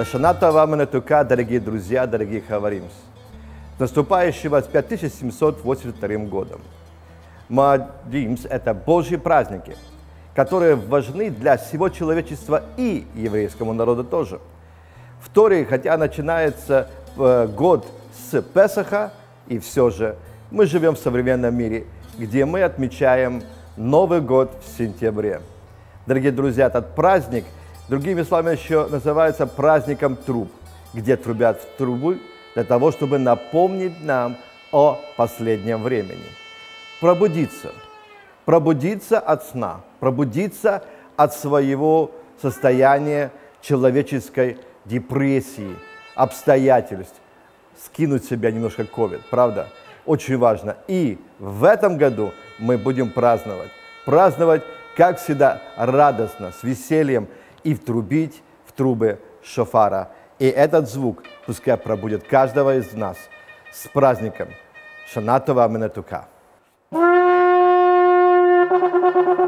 Лашаната вам Натука, дорогие друзья, дорогие хаваримс. С наступающим вас 5782 годом. Мадимс – это Божьи праздники, которые важны для всего человечества и еврейскому народу тоже. В Торе, хотя начинается э, год с Песаха, и все же мы живем в современном мире, где мы отмечаем Новый год в сентябре. Дорогие друзья, этот праздник, другими словами, еще называется праздником труб, где трубят в трубы для того, чтобы напомнить нам о последнем времени. Пробудиться. Пробудиться от сна, пробудиться от своего состояния человеческой депрессии, обстоятельств, скинуть себя немножко ковид, правда? Очень важно. И в этом году мы будем праздновать. Праздновать, как всегда, радостно, с весельем и трубить в трубы шофара. И этот звук пускай пробудет каждого из нас с праздником Шанатова Минатука. Thank you.